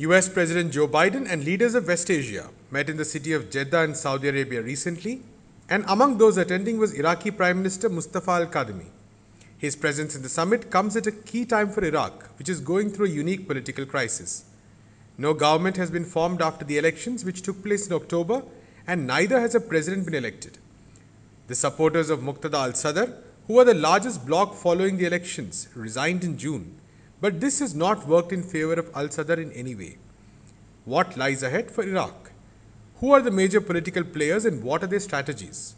US President Joe Biden and leaders of West Asia met in the city of Jeddah in Saudi Arabia recently, and among those attending was Iraqi Prime Minister Mustafa al Kadhimi. His presence in the summit comes at a key time for Iraq, which is going through a unique political crisis. No government has been formed after the elections, which took place in October, and neither has a president been elected. The supporters of Muqtada al Sadr, who were the largest bloc following the elections, resigned in June but this has not worked in favor of al Sadr in any way. What lies ahead for Iraq? Who are the major political players and what are their strategies?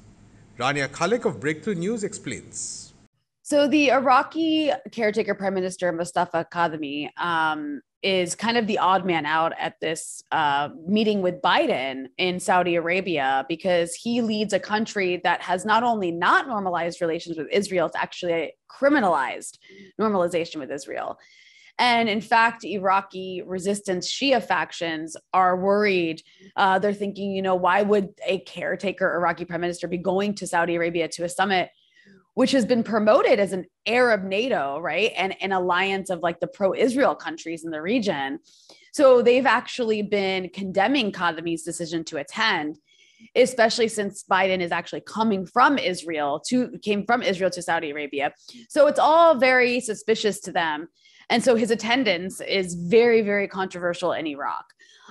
Rania Khalek of Breakthrough News explains. So, the Iraqi caretaker Prime Minister Mustafa Kadhimi um, is kind of the odd man out at this uh, meeting with Biden in Saudi Arabia because he leads a country that has not only not normalized relations with Israel, it's actually criminalized normalization with Israel. And in fact, Iraqi resistance Shia factions are worried. Uh, they're thinking, you know, why would a caretaker Iraqi prime minister be going to Saudi Arabia to a summit, which has been promoted as an Arab NATO, right? And an alliance of like the pro Israel countries in the region. So they've actually been condemning Kadhimi's decision to attend especially since Biden is actually coming from Israel to came from Israel to Saudi Arabia. So it's all very suspicious to them. And so his attendance is very, very controversial in Iraq.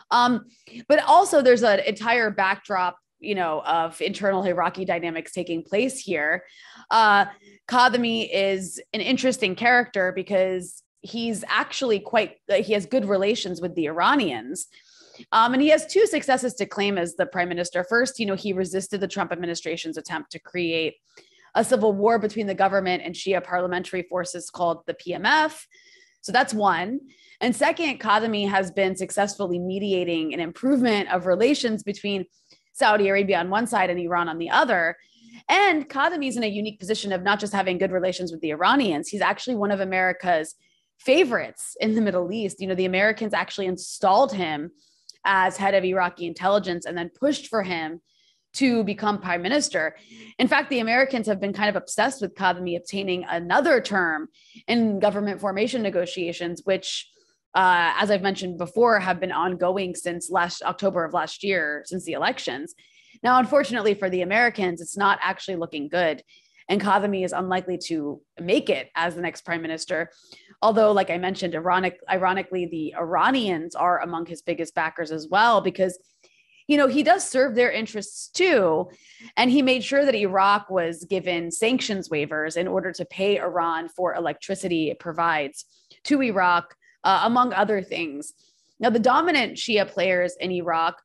Um, but also there's an entire backdrop, you know, of internal Iraqi dynamics taking place here. Uh, is an interesting character because he's actually quite, he has good relations with the Iranians. Um, and he has two successes to claim as the prime minister. First, you know, he resisted the Trump administration's attempt to create a civil war between the government and Shia parliamentary forces called the PMF. So that's one. And second, Kadhimi has been successfully mediating an improvement of relations between Saudi Arabia on one side and Iran on the other. And Kadhimi is in a unique position of not just having good relations with the Iranians, he's actually one of America's favorites in the Middle East. You know, the Americans actually installed him as head of Iraqi intelligence and then pushed for him to become prime minister. In fact, the Americans have been kind of obsessed with Kadhimi obtaining another term in government formation negotiations, which, uh, as I've mentioned before, have been ongoing since last October of last year, since the elections. Now, unfortunately for the Americans, it's not actually looking good. And Kadhimi is unlikely to make it as the next prime minister. Although, like I mentioned, ironic, ironically, the Iranians are among his biggest backers as well, because you know, he does serve their interests too. And he made sure that Iraq was given sanctions waivers in order to pay Iran for electricity it provides to Iraq, uh, among other things. Now, the dominant Shia players in Iraq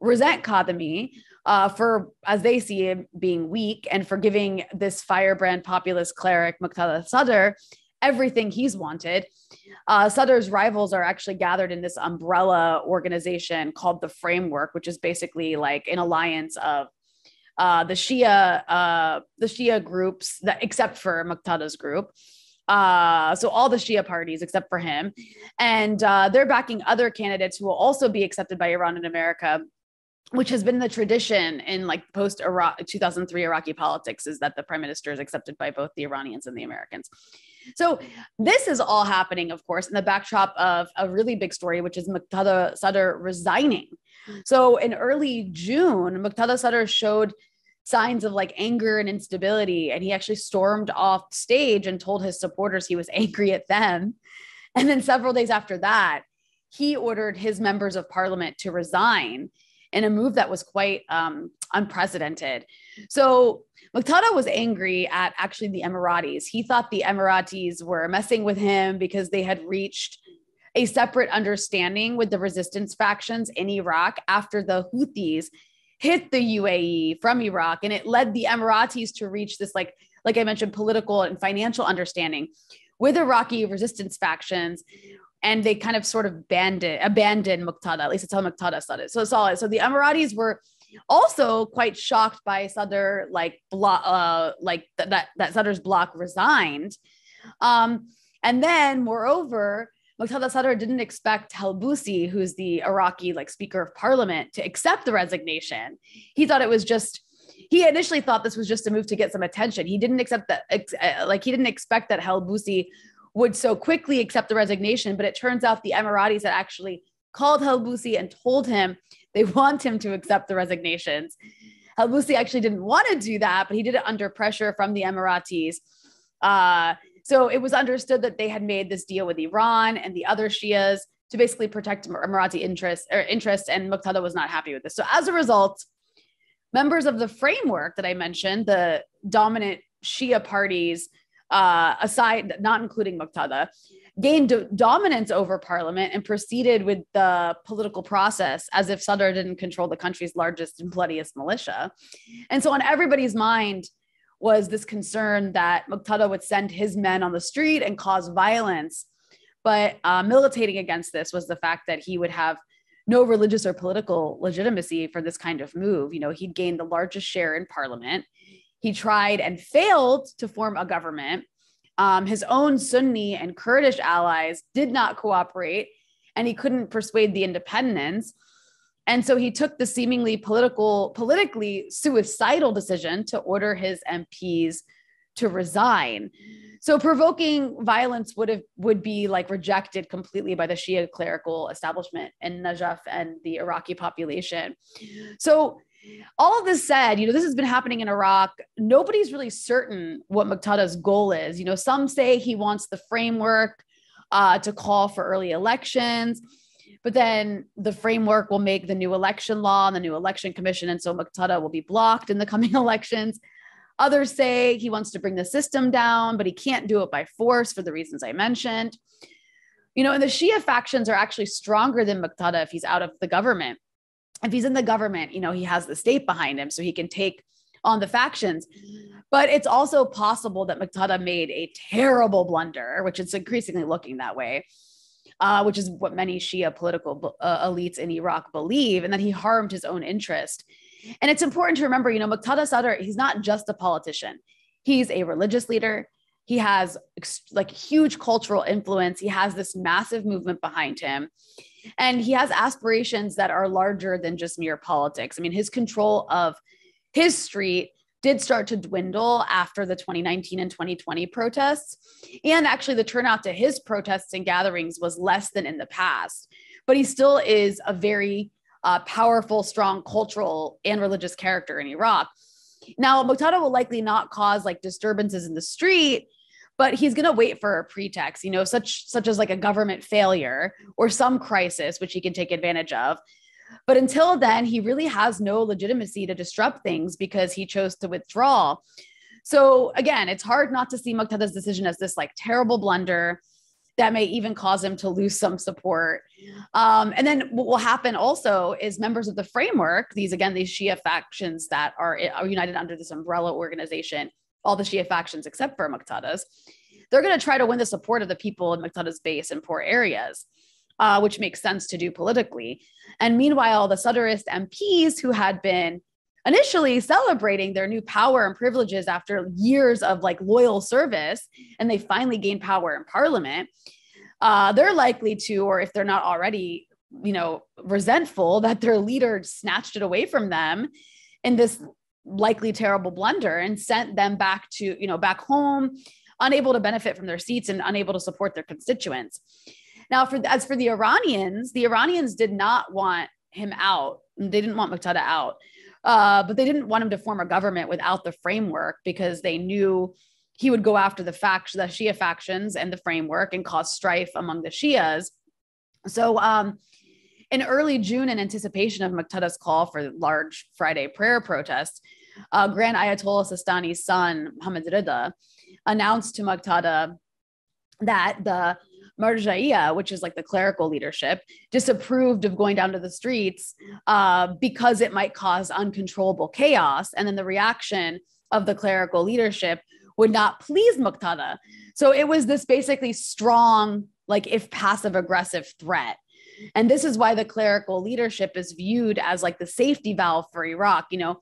resent Kadhimi uh, for, as they see him, being weak and for giving this firebrand populist cleric, Muqtada Sadr, everything he's wanted. Uh, Sadr's rivals are actually gathered in this umbrella organization called the Framework, which is basically like an alliance of uh, the Shia, uh, the Shia groups that, except for Muqtada's group. Uh, so all the Shia parties except for him, and uh, they're backing other candidates who will also be accepted by Iran and America which has been the tradition in like post Iraq 2003 Iraqi politics is that the prime minister is accepted by both the Iranians and the Americans. So this is all happening, of course, in the backdrop of a really big story, which is Muqtada Sadr resigning. So in early June, Muqtada Sadr showed signs of like anger and instability, and he actually stormed off stage and told his supporters he was angry at them. And then several days after that, he ordered his members of parliament to resign in a move that was quite um, unprecedented. So Muqtada was angry at actually the Emiratis. He thought the Emiratis were messing with him because they had reached a separate understanding with the resistance factions in Iraq after the Houthis hit the UAE from Iraq and it led the Emiratis to reach this like like I mentioned political and financial understanding with Iraqi resistance factions and they kind of sort of abandoned abandoned Muqtada. At least it's how Muqtada it. So solid. So the Emiratis were also quite shocked by Sadr, like bloc, uh, like th- that that Sadr's bloc resigned. Um, and then, moreover, Muqtada Sadr didn't expect Halbusi, who's the Iraqi like Speaker of Parliament, to accept the resignation. He thought it was just. He initially thought this was just a move to get some attention. He didn't accept that, uh, like he didn't expect that Halbusi would so quickly accept the resignation. But it turns out the Emiratis had actually called Halbusi and told him they want him to accept the resignations. Halbusi actually didn't want to do that, but he did it under pressure from the Emiratis. Uh, so it was understood that they had made this deal with Iran and the other Shias to basically protect Emirati interests or interests, and Muqtada was not happy with this. So as a result, members of the framework that I mentioned, the dominant Shia parties, uh, aside, not including Muqtada, gained do- dominance over parliament and proceeded with the political process as if Sadr didn't control the country's largest and bloodiest militia. And so on everybody's mind was this concern that Muqtada would send his men on the street and cause violence. But uh, militating against this was the fact that he would have no religious or political legitimacy for this kind of move. You know, he'd gained the largest share in parliament. He tried and failed to form a government. Um, his own Sunni and Kurdish allies did not cooperate, and he couldn't persuade the independents. And so he took the seemingly political, politically suicidal decision to order his MPs to resign. So provoking violence would have would be like rejected completely by the Shia clerical establishment in Najaf and the Iraqi population. So all of this said, you know, this has been happening in Iraq. Nobody's really certain what Muqtada's goal is. You know, some say he wants the framework uh, to call for early elections, but then the framework will make the new election law and the new election commission. And so Muqtada will be blocked in the coming elections. Others say he wants to bring the system down, but he can't do it by force for the reasons I mentioned. You know, and the Shia factions are actually stronger than Muqtada if he's out of the government. If he's in the government, you know, he has the state behind him, so he can take on the factions. But it's also possible that Muqtada made a terrible blunder, which is increasingly looking that way, uh, which is what many Shia political uh, elites in Iraq believe, and that he harmed his own interest and it's important to remember, you know, Muqtada Sadr, he's not just a politician. He's a religious leader. He has like huge cultural influence. He has this massive movement behind him. And he has aspirations that are larger than just mere politics. I mean, his control of his street did start to dwindle after the 2019 and 2020 protests. And actually, the turnout to his protests and gatherings was less than in the past. But he still is a very uh, powerful, strong cultural and religious character in Iraq. Now, Muqtada will likely not cause like disturbances in the street, but he's going to wait for a pretext, you know, such such as like a government failure or some crisis which he can take advantage of. But until then, he really has no legitimacy to disrupt things because he chose to withdraw. So again, it's hard not to see Muqtada's decision as this like terrible blunder that may even cause him to lose some support. Um, and then what will happen also is members of the framework, these again, these Shia factions that are, are united under this umbrella organization, all the Shia factions except for Muqtada's, they're going to try to win the support of the people in Muqtada's base in poor areas. Uh, which makes sense to do politically. And meanwhile, the Sadrist MPs who had been initially celebrating their new power and privileges after years of like loyal service and they finally gain power in parliament uh, they're likely to or if they're not already you know resentful that their leader snatched it away from them in this likely terrible blunder and sent them back to you know back home unable to benefit from their seats and unable to support their constituents now for as for the iranians the iranians did not want him out they didn't want muqtada out uh, but they didn't want him to form a government without the framework because they knew he would go after the fact the Shia factions and the framework and cause strife among the Shias. So um, in early June, in anticipation of Muqtada's call for large Friday prayer protests, uh, Grand Ayatollah Sistani's son, Muhammad Rida, announced to Muqtada that the Marja'iyya, which is like the clerical leadership, disapproved of going down to the streets uh, because it might cause uncontrollable chaos. And then the reaction of the clerical leadership would not please Muqtada. So it was this basically strong, like if passive aggressive threat. And this is why the clerical leadership is viewed as like the safety valve for Iraq. You know,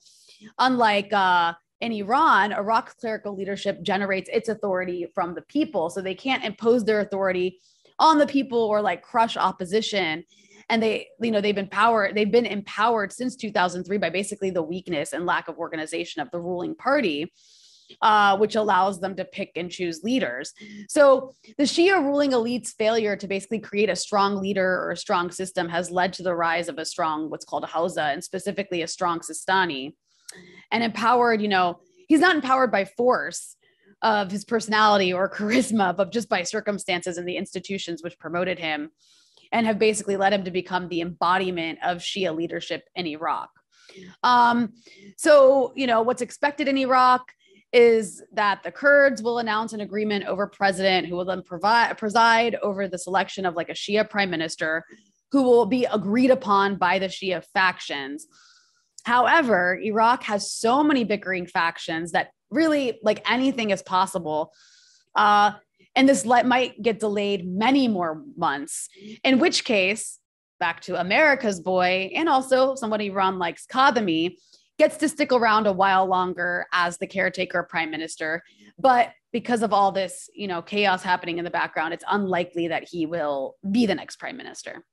unlike uh, in Iran, Iraq's clerical leadership generates its authority from the people. So they can't impose their authority on the people or like crush opposition. And they, you know, they've been power, they've been empowered since 2003 by basically the weakness and lack of organization of the ruling party. uh, which allows them to pick and choose leaders. So the Shia ruling elite's failure to basically create a strong leader or a strong system has led to the rise of a strong, what's called a Hawza, and specifically a strong Sistani, and empowered, you know, he's not empowered by force of his personality or charisma, but just by circumstances and the institutions which promoted him and have basically led him to become the embodiment of Shia leadership in Iraq. Um, so, you know, what's expected in Iraq is that the Kurds will announce an agreement over president who will then provide preside over the selection of like a Shia prime minister who will be agreed upon by the Shia factions. However, Iraq has so many bickering factions that really like anything is possible. Uh, and this le- might get delayed many more months, in which case, back to America's boy and also somebody Iran likes Kadhimi gets to stick around a while longer as the caretaker prime minister. But because of all this, you know, chaos happening in the background, it's unlikely that he will be the next prime minister.